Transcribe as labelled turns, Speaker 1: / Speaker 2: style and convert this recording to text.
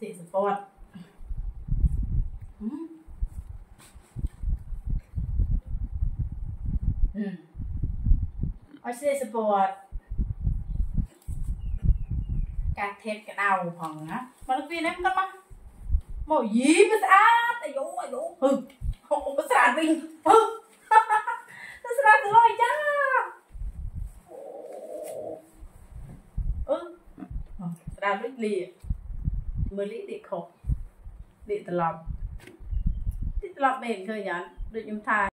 Speaker 1: សេសពតហឹមអត់សេសពតកាថេតកដៅផងណាមកវានេះមិនមកមកយីវាស្អាតអាយុអាយុហឹមអូស្អាតវិញហឹមទៅស្អាតទៅយ៉ាអឺស្អាតវិញលី មើលលីដេកខុសដេកត្រឡប់ដេកត្រឡប់មែនឃើញអត់ដូចខ្ញុំថា